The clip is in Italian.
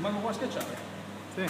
Rimango qua a schiacciare. Sì.